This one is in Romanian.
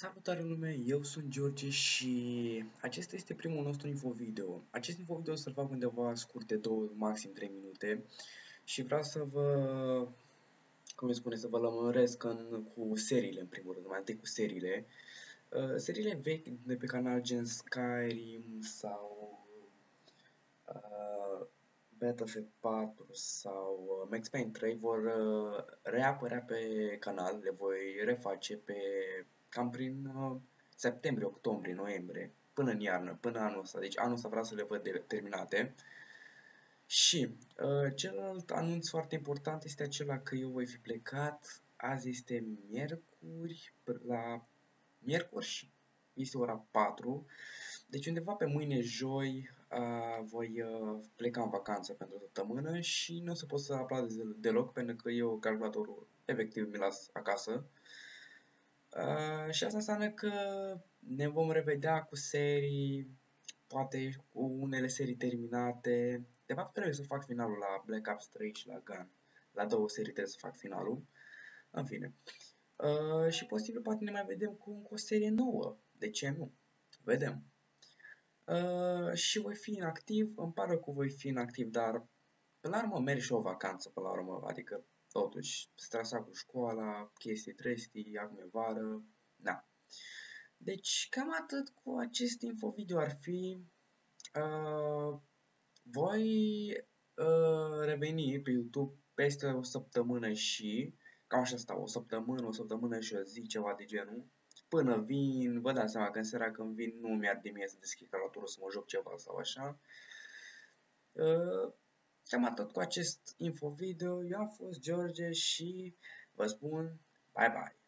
Salutare lume, eu sunt George și acesta este primul nostru infovideo. Acest infovideo o să-l fac undeva scurt de 2, maxim 3 minute și vreau să vă, cum îi spune, să vă lămăresc în, cu seriile în primul rând, mai întâi cu seriile. Uh, seriile vechi de pe canal gen Skyrim sau uh, Battlefield 4 sau uh, Max Payne 3 vor uh, reapărea pe canal, le voi reface pe cam prin uh, septembrie, octombrie, noiembrie, până în iarnă, până anul ăsta. Deci anul ăsta vreau să le văd de, terminate. Și uh, celălalt anunț foarte important este acela că eu voi fi plecat. Azi este miercuri, la miercuri și este ora 4. Deci undeva pe mâine, joi, uh, voi uh, pleca în vacanță pentru o săptămână și nu o să pot să apladez deloc pentru că eu calculatorul efectiv mi las acasă. Uh, și asta înseamnă că ne vom revedea cu serii, poate cu unele serii terminate. De fapt trebuie să fac finalul la Black Ops 3 și la Gun. La două serii trebuie să fac finalul. În fine. Uh, și posibil poate ne mai vedem cu, cu o serie nouă. De ce nu? Vedem. Uh, și voi fi inactiv, îmi pare că voi fi inactiv, dar până la urmă merg și o vacanță, până la urmă, adică totuși, strasa cu școala, chestii trestii, acum e vară, na. Deci, cam atât cu acest info video ar fi. Uh, voi uh, reveni pe YouTube peste o săptămână și, cam așa stau, o săptămână, o săptămână și o zi, ceva de genul. Până vin, vă dați seama că în seara când vin nu mi-ar de mie să deschid calculatorul să mă joc ceva sau așa. Uh, Cam atât cu acest info video. Eu am fost George și vă spun bye bye.